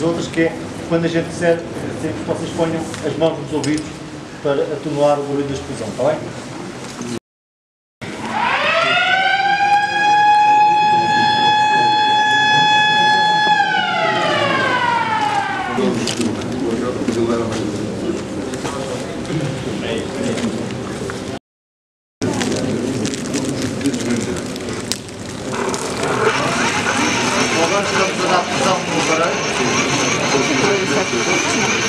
das outras, que é quando a gente disser, sempre que vocês ponham as mãos nos ouvidos para atenuar o barulho da explosão, está bem? Agora estamos a dar pressão no aparelho. Os